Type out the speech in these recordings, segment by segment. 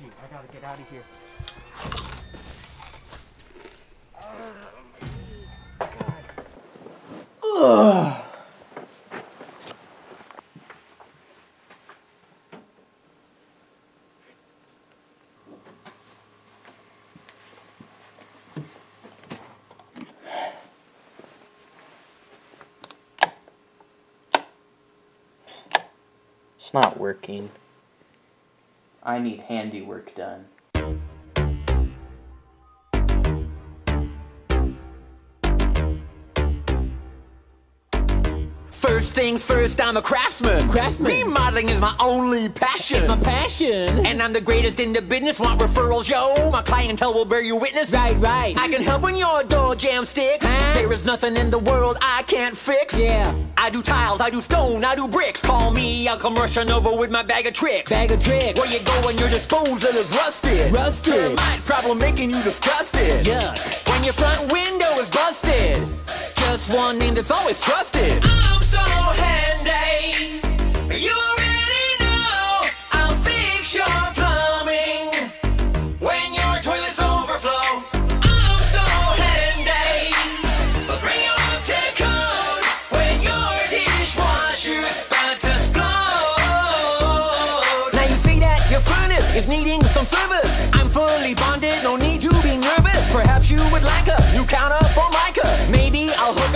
shoot, I gotta get out of here. Ugh. It's not working. I need handiwork done. First things first, I'm a craftsman. Craftsman. Remodeling is my only passion. It's my passion. And I'm the greatest in the business. Want referrals, yo? My clientele will bear you witness. Right, right. I can help when your door jamb sticks. Huh? There is nothing in the world I can't fix. Yeah. I do tiles, I do stone, I do bricks. Call me, I'll come rushing over with my bag of tricks. Bag of tricks. Where you go when your disposal is rusted? Rusted. Termite problem making you disgusted. Yuck. When your front window is busted. One name that's always trusted. I'm so handy. You already know I'll fix your plumbing. When your toilets overflow. I'm so handy. Bring your up to code when your dishwasher's about to explode. Now you see that your furnace is needing some service. I'm fully bonded, no need to be nervous. Perhaps you would like a new counter Formica.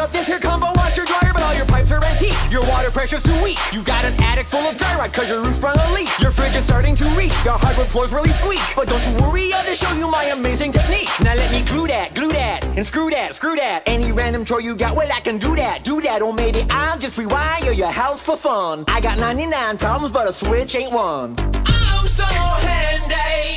Up this here combo washer dryer, but all your pipes are empty. Your water pressure's too weak. You got an attic full of dry rot cause your roof sprung a leak. Your fridge is starting to reek. Your hardwood floors really squeak. But don't you worry, I'll just show you my amazing technique. Now let me glue that, glue that, and screw that, screw that. Any random chore you got, well I can do that, do that. Or maybe I'll just rewire your house for fun. I got 99 problems, but a switch ain't one. I'm so handy.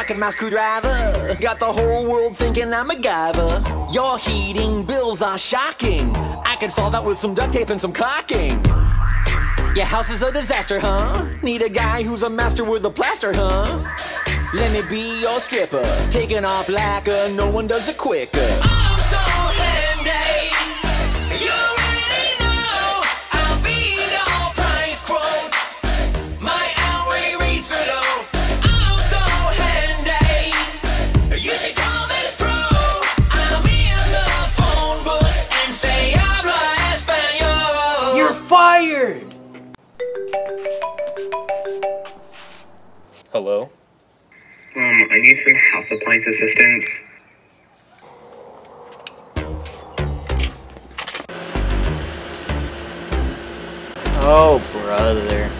Rocking my screwdriver. Got the whole world thinking I'm a MacGyver. Your heating bills are shocking. I can solve that with some duct tape and some caulking. Your house is a disaster, huh? Need a guy who's a master with a plaster, huh? Let me be your stripper. Taking off lacquer, no one does it quicker. You're! Hello? Um, I need some house appliance assistance. Oh, brother.